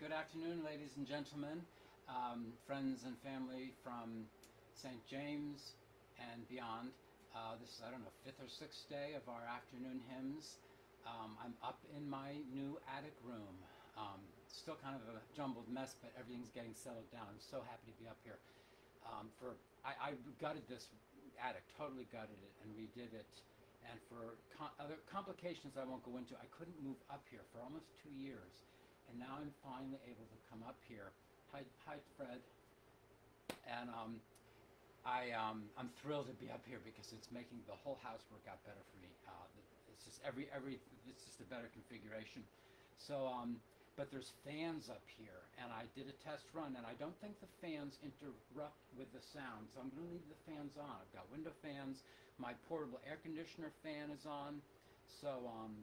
Good afternoon, ladies and gentlemen, um, friends and family from St. James and beyond. Uh, this is, I don't know, fifth or sixth day of our afternoon hymns. Um, I'm up in my new attic room. Um, still kind of a jumbled mess, but everything's getting settled down. I'm so happy to be up here. Um, for I, I gutted this attic, totally gutted it, and redid it. And for other complications I won't go into, I couldn't move up here for almost two years and now I'm finally able to come up here. Hi, hi Fred. And um, I, um, I'm thrilled to be up here because it's making the whole house work out better for me. Uh, it's just every, every, it's just a better configuration. So, um, but there's fans up here, and I did a test run, and I don't think the fans interrupt with the sound, so I'm going to leave the fans on. I've got window fans, my portable air conditioner fan is on, so um,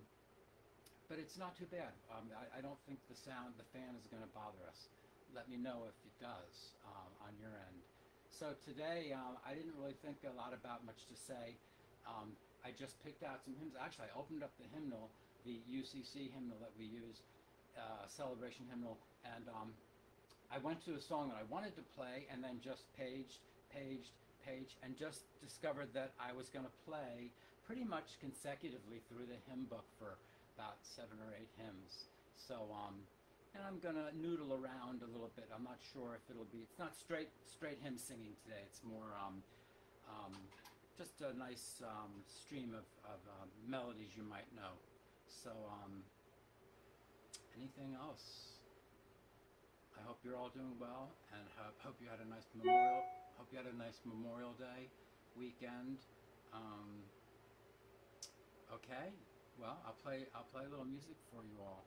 but it's not too bad. Um, I, I, don't think the sound, the fan is going to bother us. Let me know if it does um, on your end. So today, um, I didn't really think a lot about much to say. Um, I just picked out some hymns. Actually, I opened up the hymnal, the UCC hymnal that we use, uh, celebration hymnal, and um, I went to a song that I wanted to play, and then just paged, paged, paged, and just discovered that I was going to play pretty much consecutively through the hymn book for about seven or eight hymns. So, um, and I'm gonna noodle around a little bit. I'm not sure if it'll be. It's not straight straight hymn singing today. It's more um, um, just a nice um, stream of, of uh, melodies you might know. So, um, anything else? I hope you're all doing well, and hope, hope you had a nice memorial. Hope you had a nice Memorial Day weekend. Um, okay. Well, I'll play I'll play a little music for you all.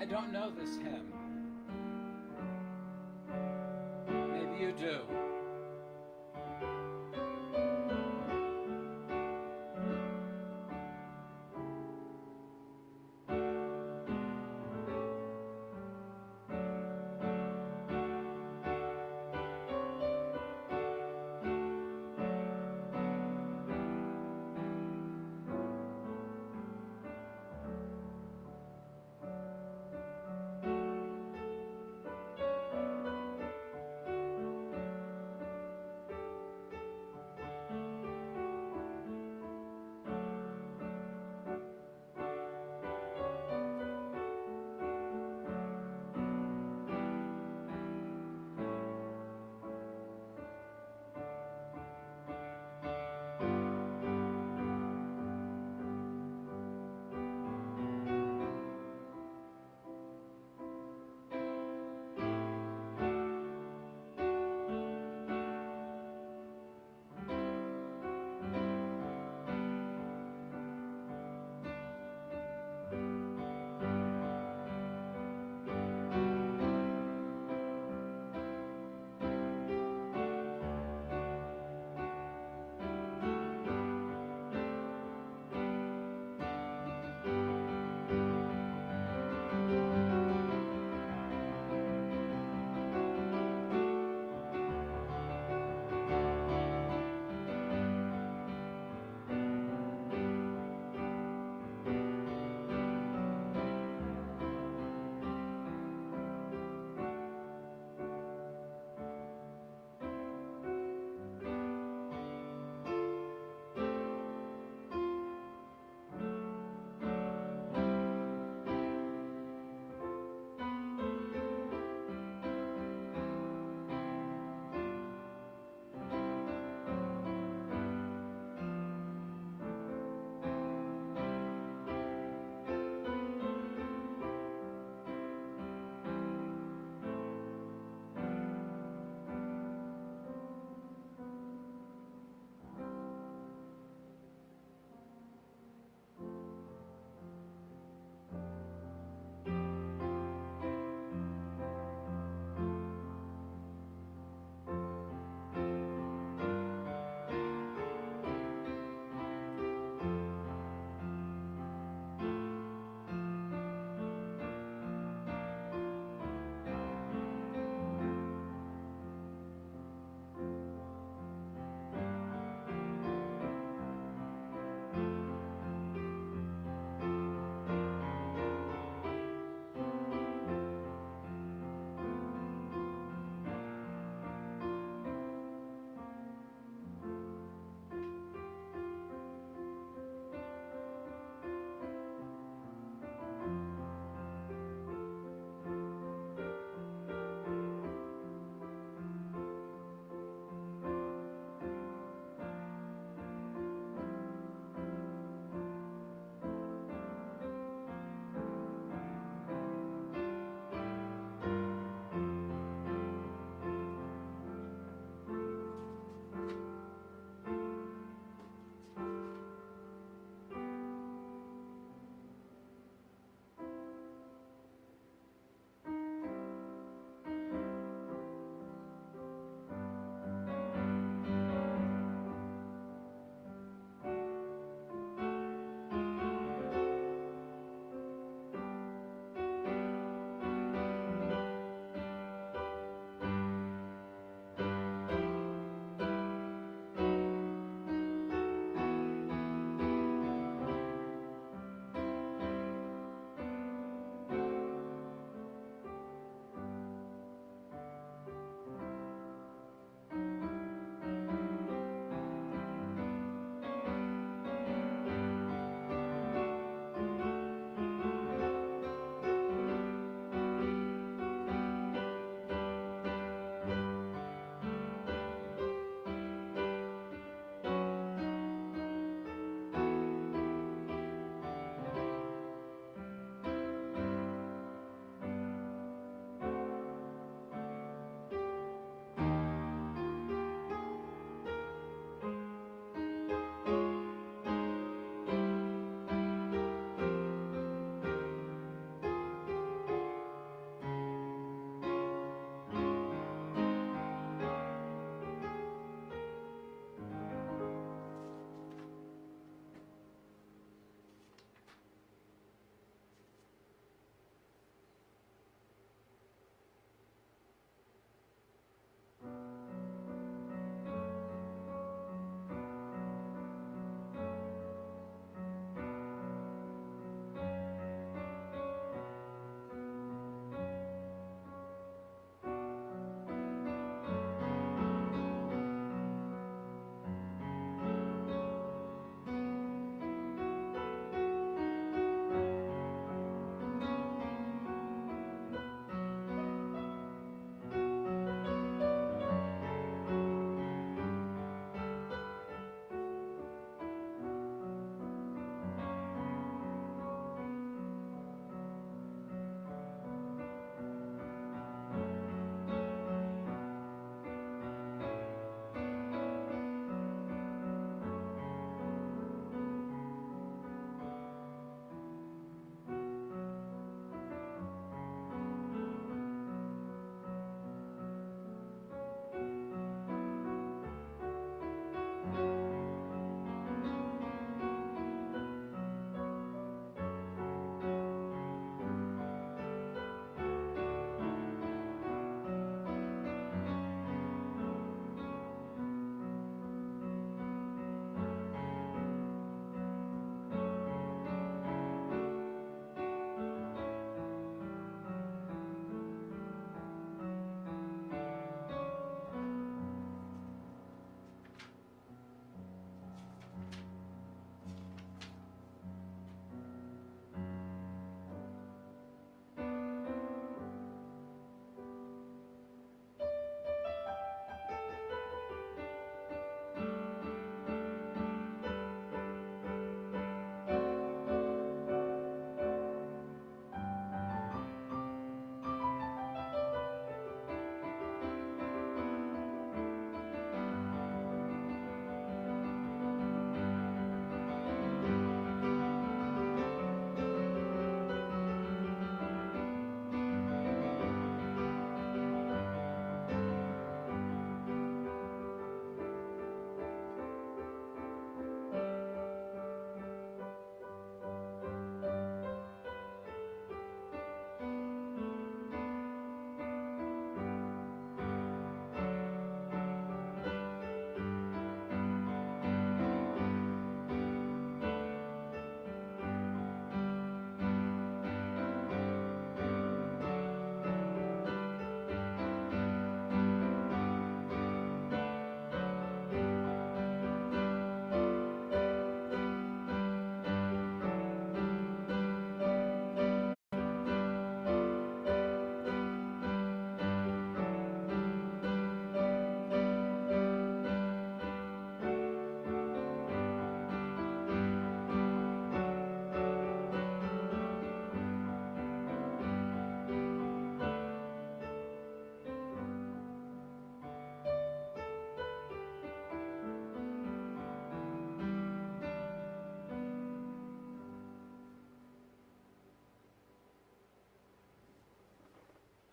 I don't know this hymn. Maybe you do.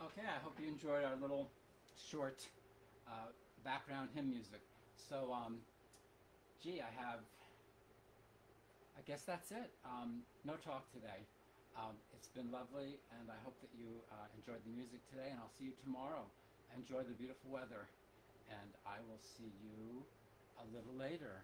Okay, I hope you enjoyed our little short uh, background hymn music. So, um, gee, I have. I guess that's it. Um, no talk today. Um, it's been lovely, and I hope that you uh, enjoyed the music today, and I'll see you tomorrow. Enjoy the beautiful weather, and I will see you a little later.